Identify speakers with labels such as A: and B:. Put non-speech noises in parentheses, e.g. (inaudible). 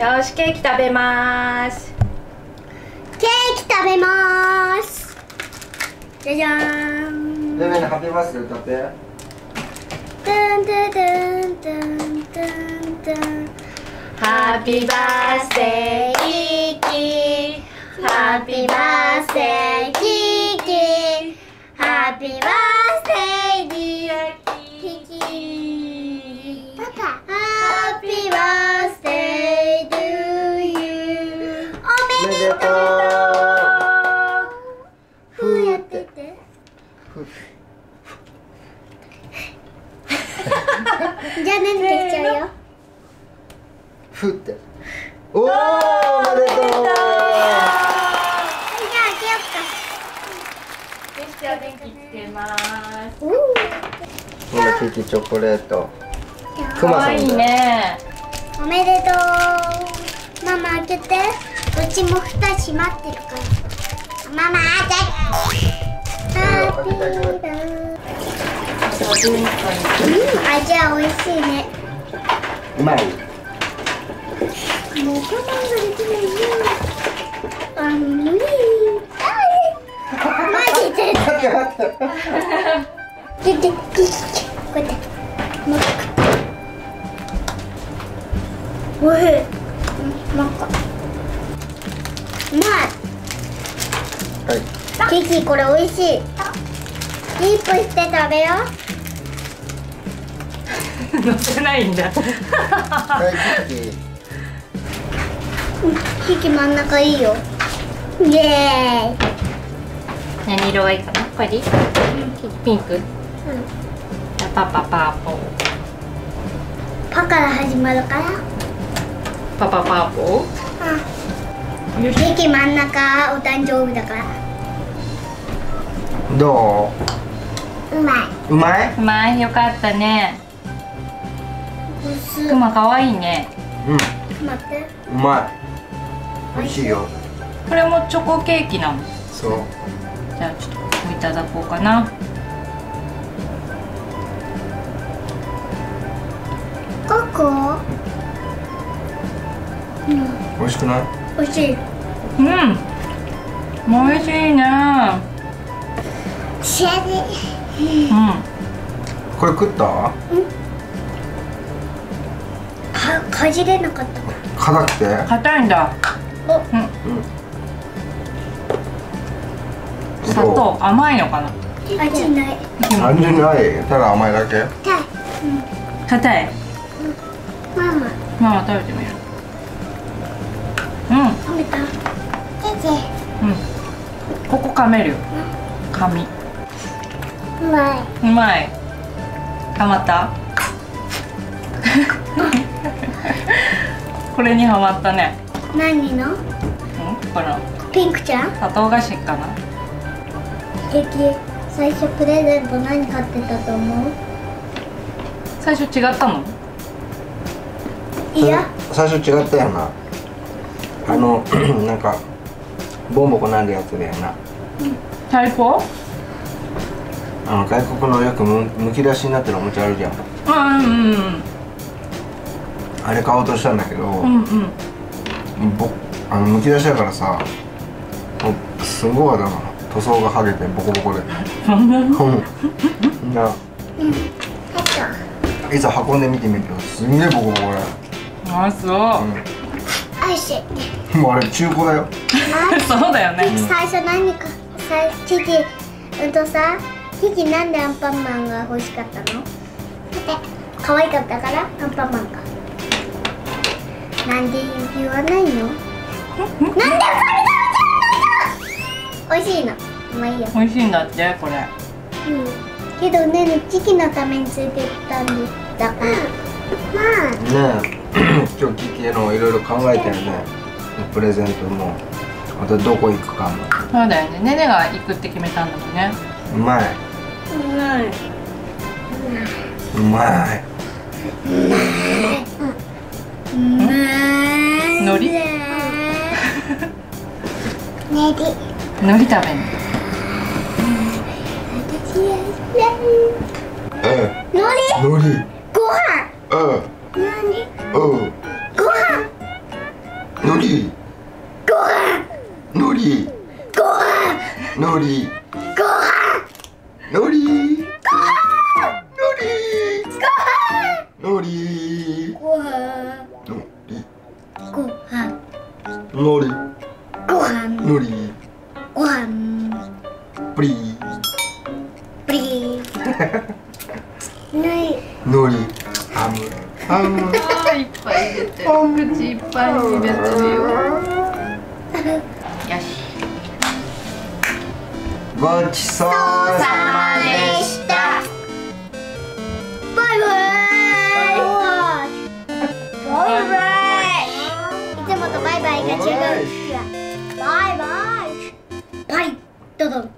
A: よしケーキ食べます。
B: ケーキ食べます。じゃじゃーん。
C: レベルハッピーバースデー歌って。
B: トントントントントントン。
A: ハッピーバースデー
B: キキハッピーバースデーキキハッピーバースデーおー
C: おめでとう。
B: じゃあ開けよ
A: よしじゃあ電気つけます
B: うか
C: ほらケーキチョコレート。くまさんだ
A: ね
B: おめでとう。ママ開けて。うちも蓋閉まってるから。ママ開けハッピーバーうん味は美味しいね。
C: うまい
B: もう我慢ができないよあ無理あマジで
C: 待って待って
B: でででこうやってもう一個おいしいうんなんかうまい
C: はい。
B: キキこれ美味しいディープして食べよ
A: 乗せないんだ。(laughs)
C: キ
B: キキ真ん。中いいよイエーイ
A: 何色がいいかなこれでいいピンクじゃあパパパーポー
B: パから始まるから
A: パパパーポーよし
B: キキ真ん。中お誕生日だから
C: ど
B: ううまいう
C: まいう
A: まいよかったねくま可愛いね
C: うん。
B: 待って。
C: うまい。美味しいよ。
A: これもチョコケーキなの？
C: そう。
A: じゃあちょっといただこうかな。
B: ココ。うん。
C: 美味しくない？
B: 美味しい。
A: うん。美味しいね。
B: シェリ
A: うん。
C: これ食った？
B: かかじれなかった。
C: 硬くて？
A: 硬いんだ。
B: お。
A: うん。砂糖甘いのかな？
B: 味ない。
C: 何にない？ただ甘いだけ？
B: たい。
A: 硬い。
B: ママ。
A: ママ食べてみるうん。
B: 食べた？先
A: うん。ここ噛めるよ。髪
B: 生うまい。う
A: まい。ハマった？(laughs) これにハマったね。
B: 何の？
A: うんこの。
B: ピンクちゃん？
A: 砂糖菓子かな。
B: ケーキ最初プレゼント何買ってたと思う？
A: 最初違ったの？
B: いや。
C: 最初違ったよな。あの (clears throat) なんかボンボコなるやつだよな。
A: 太鼓
C: あの外国のよくむむき出しになってるおもちゃあるじゃん。
A: うんうんうん
C: あれ買おうとしたんだけど、
A: うんうん。
C: ぼあのむき出しだからさもうすごいだな塗装が剥げてボコボコで。(laughs) うん。な
B: あと
C: いざ運んでみてみるとすんげえボコボコだよ、
A: あそう、
B: おい。しい
C: うん、もうあれ中古だよ。
A: そうだよね。
B: 最初何かさキキうんとさキキなんでアンパンマンが欲しかったの？だって可愛かったからアンパンマンがなんで言わないの？なんでこれ食べちゃうの美味しいの。まあいいよ
A: 美味しいんだってこれ。
B: うん。けどねキキのためについてったんだ。からまあ。
C: ねえ今日キキのいろいろ考えたよね。プレゼントも。あとどこ行くかも。
A: そうだよね。ねねが行くって決めたんだもんね。
C: うまい。
A: はい。う
C: まい
A: のり
B: ねり
A: 海苔食べんの？
B: り
C: のり
B: ご飯。
C: うん。
B: 何
C: うん
B: ご飯
C: のり
B: ご飯。
C: のり
B: ご飯
C: のり
B: ご飯。
C: のりのり
B: ご飯。
C: のり
B: ご飯。
C: プリ
B: プリ (laughs) ぬい。
C: のりハム。ハム。
A: いっぱい入れてる。口いっぱい入れてるよ。(laughs) よし。
C: ごちそうさまでした
B: ドドン